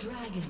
Dragon.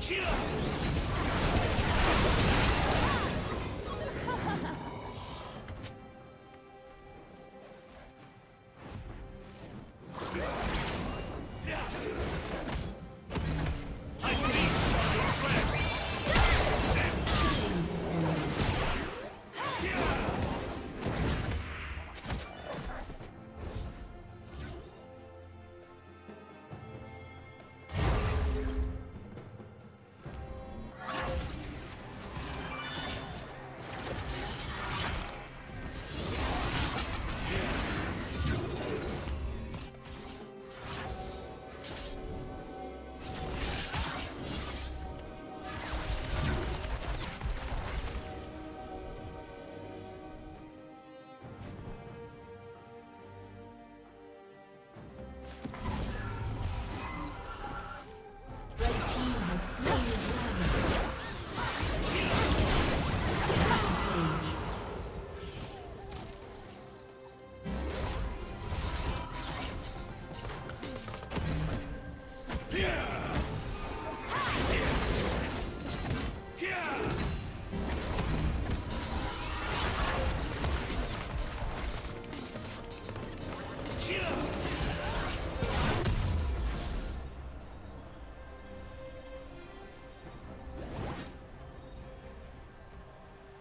Kill!